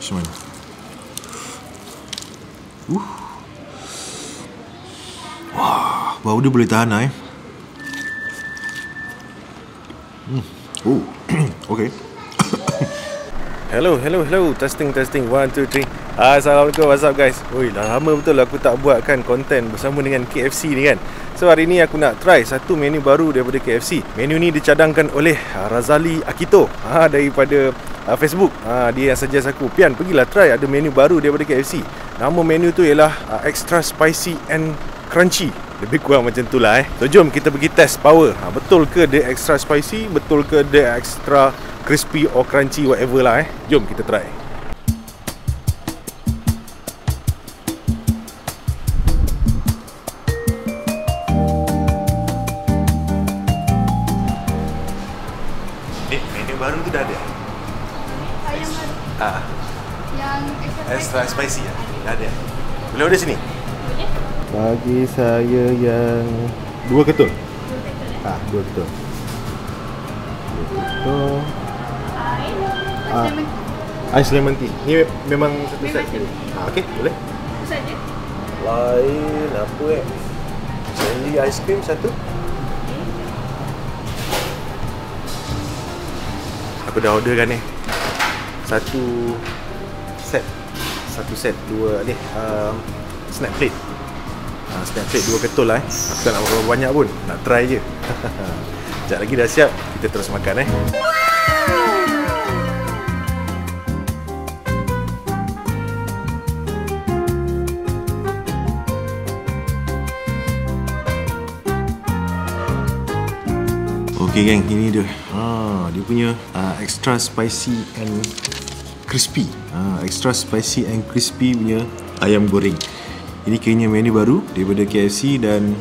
Macam mana? Uh. Wah, bau dia boleh tahan lah eh. Hmm. Oh, okay. Hello, hello, hello. Testing, testing. One, two, three. Assalamualaikum. What's up guys? Oi, dah lama betul aku tak buatkan konten bersama dengan KFC ni kan. So hari ni aku nak try satu menu baru daripada KFC. Menu ni dicadangkan oleh Razali Akito ha, daripada uh, Facebook. Ha, dia yang suggest aku, Pian pergilah try ada menu baru daripada KFC. Nama menu tu ialah uh, Extra Spicy and Crunchy. Lebih kurang macam tu lah eh. So jom kita pergi test power. Ha, betul ke dia extra spicy? Betul ke dia extra crispy or crunchy whatever lah eh. Jom kita try. Spicy ah. Dah ada. Boleh order sini? Boleh? Bagi saya yang dua ketul. Ah, dua ketul. Dua ketul. Ah. lemon Ais lemon tea. Ni memang satu set. satu. Ah, okey, boleh. saja. Lain apa eh? Jelly ice cream satu. Aku dah orderkan ni. Satu set. Satu set dua ni um, snack plate. Ha, snack plate dua ketul lah eh. Aku tak nak berapa banyak pun. Nak try je. Sekejap lagi dah siap. Kita terus makan eh. Okay gang, ini dia. Ha, dia punya uh, extra spicy and crispy. Ha, extra spicy and crispy punya ayam goreng. Ini kayaknya menu baru daripada KFC dan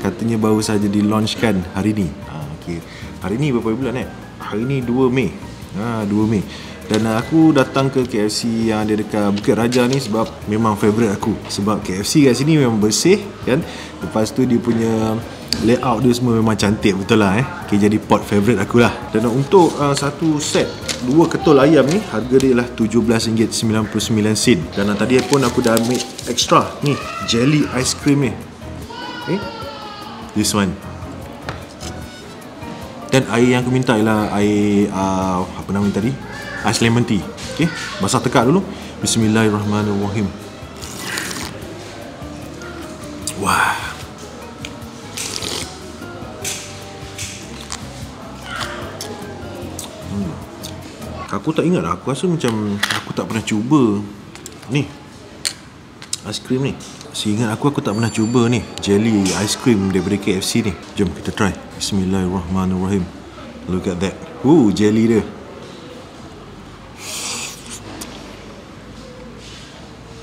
katanya baru saja di launchkan hari ni. Ha, okay. Hari ni berapa bulan eh? Hari ni 2 Mei. Ha, 2 Mei. Dan aku datang ke KFC yang ada dekat Bukit Raja ni sebab memang favourite aku. Sebab KFC kat sini memang bersih kan. Lepas tu dia punya layout dia semua memang cantik betul lah eh. Okay, jadi pot favourite aku lah. Dan untuk uh, satu set dua ketul ayam ni harga dia lah RM17.99 Dan uh, tadi pun aku dah ambil extra ni jelly ice cream ni. Okay. This one. Dan air yang aku minta ialah air uh, apa nama tadi? Ais lemon tea. Okey, basah tekak dulu. Bismillahirrahmanirrahim. Wah. Aku tak ingat lah. Aku rasa macam aku tak pernah cuba ni ais krim ni. Seingat aku aku tak pernah cuba ni jelly cream daripada KFC ni. Jom kita try. Bismillahirrahmanirrahim. Look at that. Ooh, jelly dia.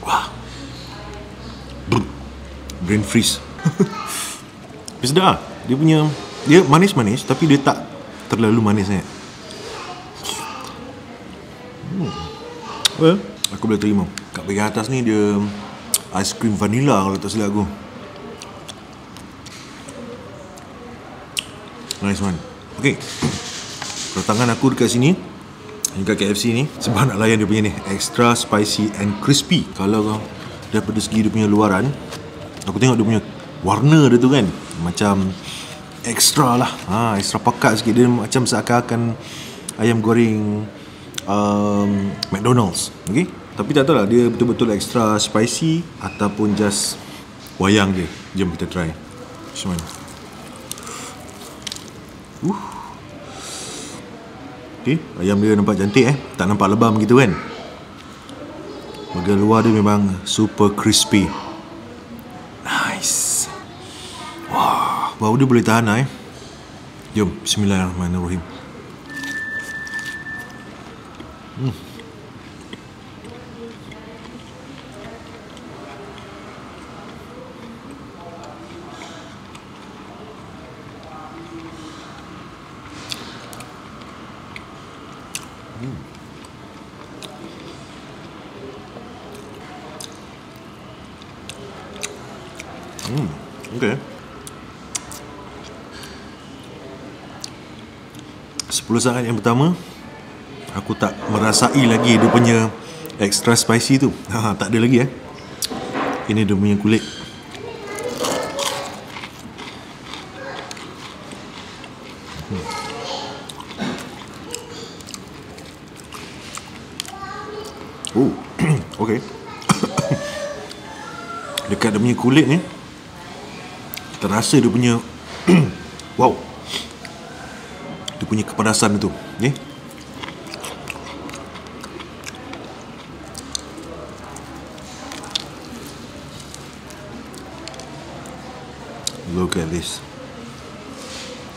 Wah. Brr. Brain freeze. Tapi sedap lah. Dia punya dia manis-manis tapi dia tak terlalu manis sangat. Well, aku boleh terima. Kat bahagian atas ni dia ice cream vanilla kalau tak silap aku. Nice one. Okay. Kedatangan aku dekat sini dekat KFC ni sebab nak layan dia punya ni extra spicy and crispy. Kalau kau daripada segi dia punya luaran aku tengok dia punya warna dia tu kan macam extra lah. Ha, extra pekat sikit dia macam seakan-akan ayam goreng um, McDonald's. Okay? Tapi tak tahu lah dia betul-betul extra spicy ataupun just wayang je. Jom kita try. Macam mana? Uh. Okay, ayam dia nampak cantik eh. Tak nampak lebam gitu kan. Bahagian luar dia memang super crispy. Nice. Wah, bau dia boleh tahan lah eh. Jom, bismillahirrahmanirrahim. Hmm. Hmm, okay. 10 saat yang pertama Aku tak merasai lagi dia punya extra spicy tu. Ha, tak ada lagi eh. Ini dia punya kulit. Oh, okay. Dekat dia punya kulit ni Terasa dia punya Wow Dia punya kepedasan tu Ni Look at this.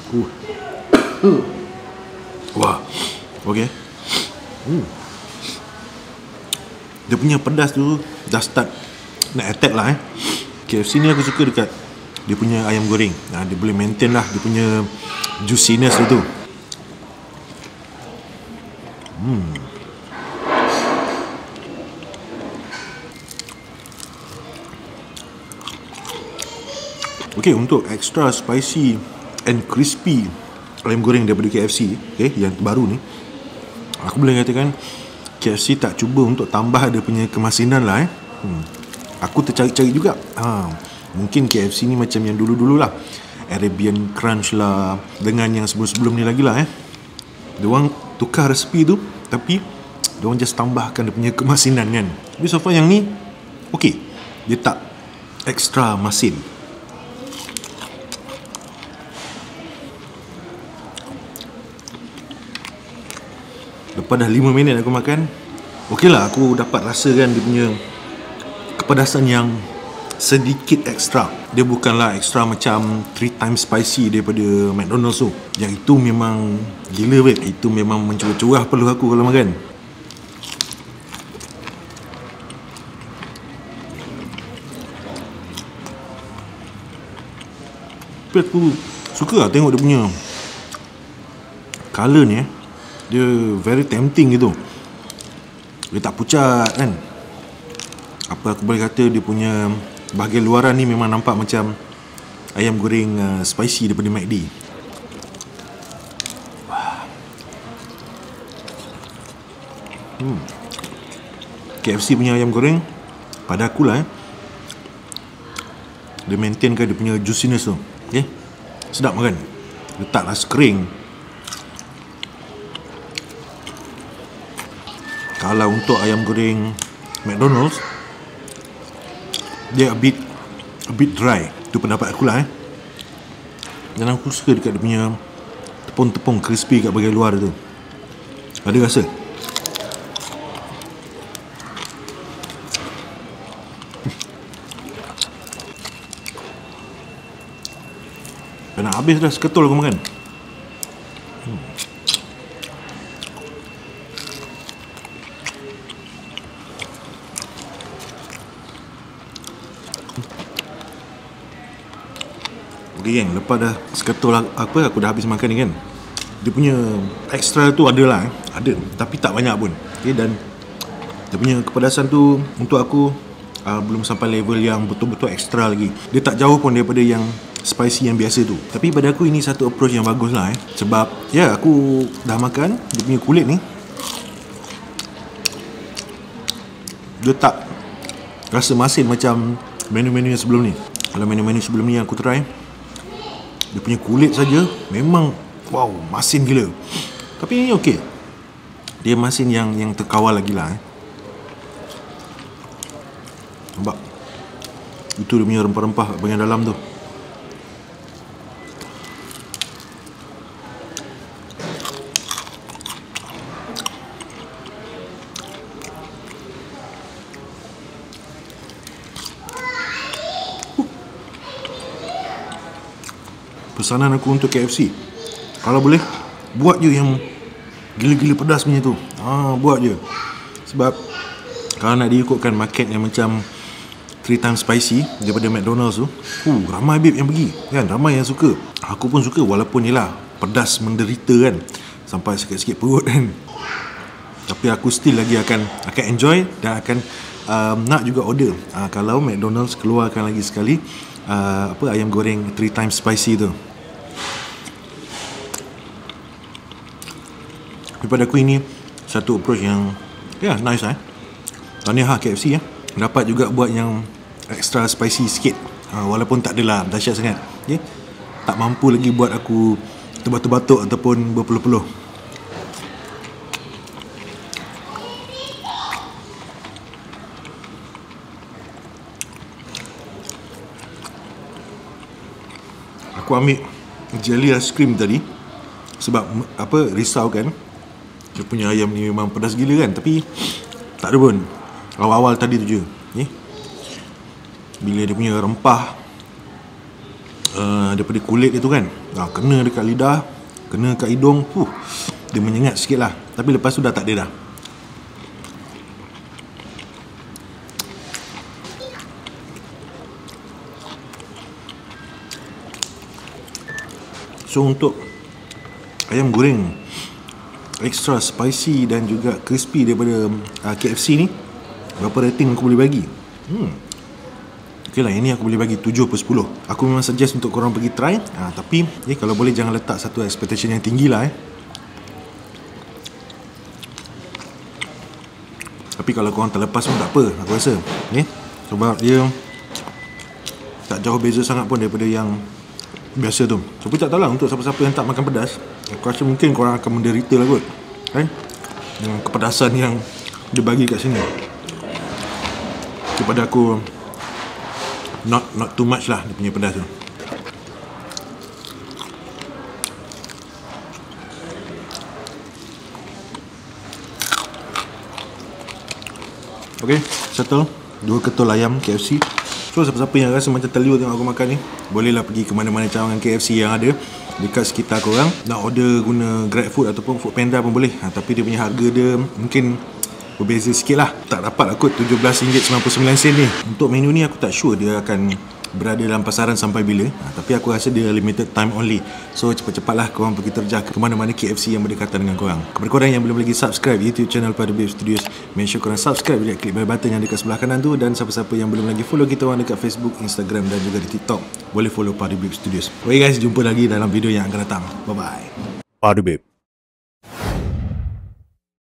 Ooh. Wah. Okay. Hmm. Dia punya pedas tu dah start nak attack lah eh. KFC ni aku suka dekat dia punya ayam goreng. Ha, dia boleh maintain lah dia punya juiciness tu. Hmm Okay, untuk extra spicy and crispy ayam goreng daripada KFC okay, yang baru ni aku boleh katakan KFC tak cuba untuk tambah dia punya kemasinan lah eh. Hmm. Aku tercari-cari juga. Ha, mungkin KFC ni macam yang dulu-dulu lah. Arabian Crunch lah. Dengan yang sebelum-sebelum ni lagi lah eh. Dia orang tukar resepi tu. Tapi, dia orang just tambahkan dia punya kemasinan kan. Tapi so far yang ni, okay. Dia tak extra masin. Lepas dah 5 minit aku makan Okey lah aku dapat rasakan dia punya Kepedasan yang sedikit ekstra. Dia bukanlah ekstra macam 3 times spicy daripada McDonald's tu. Yang itu memang gila weh. Itu memang mencurah-curah perlu aku kalau makan. Tapi aku suka lah tengok dia punya Color ni eh dia very tempting gitu. Dia tak pucat kan? Apa aku boleh kata dia punya bahagian luaran ni memang nampak macam ayam goreng uh, spicy daripada McD. Hmm. KFC punya ayam goreng pada aku lah eh. Dia maintainkan dia punya juiciness tu. Okay? sedap makan. Letaklah skring Kalau untuk ayam goreng McDonald's Dia a bit A bit dry. Itu pendapat aku lah eh. Dan aku suka dekat dia punya Tepung-tepung crispy kat bagian luar tu. Ada rasa? Dah nak habis dah seketul aku makan Okay kan? Lepas dah seketul apa Aku dah habis makan ni kan? Dia punya Extra tu ada lah eh. Ada Tapi tak banyak pun. Okay dan Dia punya kepedasan tu Untuk aku uh, Belum sampai level yang Betul-betul extra lagi. Dia tak jauh pun daripada yang Spicy yang biasa tu. Tapi pada aku ini satu approach yang bagus lah eh. Sebab Ya aku Dah makan Dia punya kulit ni Dia tak Rasa masin macam Menu-menu yang sebelum ni. Kalau menu-menu sebelum ni yang aku try dia punya kulit saja memang wow masin gila. Tapi ini okey. Dia masin yang yang terkawal lagi lah eh. nampak? Itu dia punya rempah-rempah bagian dalam tu pesanan aku untuk KFC kalau boleh buat je yang gila-gila pedas punya tu. Ha, buat je. Sebab kalau nak diikutkan market yang macam 3 times spicy daripada McDonald's tu uh, ramai babe yang pergi kan? Ramai yang suka. Aku pun suka walaupun ni lah pedas menderita kan? Sampai sikit-sikit perut kan? Tapi aku still lagi akan akan enjoy dan akan um, nak juga order. Uh, kalau McDonald's keluarkan lagi sekali uh, apa ayam goreng 3 times spicy tu daripada aku ini satu approach yang ya yeah, nice eh Tahniah ha, KFC ya. Dapat juga buat yang extra spicy sikit. Ha, walaupun tak adalah dahsyat sangat. Okay? Tak mampu lagi buat aku terbatuk-batuk ataupun berpeluh-peluh. Aku ambil jelly ice cream tadi sebab apa risau kan? Dia punya ayam ni memang pedas gila kan? Tapi tak ada pun. Awal-awal tadi tu je ni. Bila dia punya rempah uh, daripada kulit dia tu kan? Uh, kena dekat lidah kena kat hidung huh, dia menyengat sikit lah. Tapi lepas tu dah tak ada dah So untuk ayam goreng extra spicy dan juga crispy daripada uh, KFC ni berapa rating aku boleh bagi? Hmm. Okay lah ini aku boleh bagi 7 per 10 Aku memang suggest untuk korang pergi try ha, Tapi eh, kalau boleh jangan letak satu expectation yang tinggi lah eh Tapi kalau korang terlepas pun tak apa Aku rasa eh? Sebab dia Tak jauh beza sangat pun daripada yang Biasa tu. Tapi tak tahu lah untuk siapa-siapa yang tak makan pedas Aku rasa mungkin korang akan menderita lah kot. Kan Dengan kepedasan yang Dia bagi kat sini. Kepada aku Not not too much lah Dia punya pedas tu. Okay, settle. Dua ketul ayam KFC So siapa-siapa yang rasa macam terliur tengok aku makan ni Bolehlah pergi ke mana-mana cawangan KFC yang ada Dekat sekitar korang. Nak order guna Grab Food ataupun Food Panda pun boleh. Ha, Tapi dia punya harga dia mungkin Berbeza sikit lah. Tak dapat aku RM17.99 ni. Untuk menu ni aku tak sure dia akan Berada dalam pasaran sampai bila. Ha, Tapi aku rasa dia limited time only. So cepat-cepatlah korang pergi terjah ke mana-mana KFC yang berdekatan dengan korang. Kepada korang yang belum lagi subscribe YouTube channel Pada Babe Studios Make sure korang subscribe Bila klik bell button yang dekat sebelah kanan tu Dan siapa-siapa yang belum lagi follow kita orang dekat Facebook, Instagram dan juga di TikTok Boleh follow Pada Babe Studios. Okay guys, jumpa lagi dalam video yang akan datang. Bye-bye. Padu babe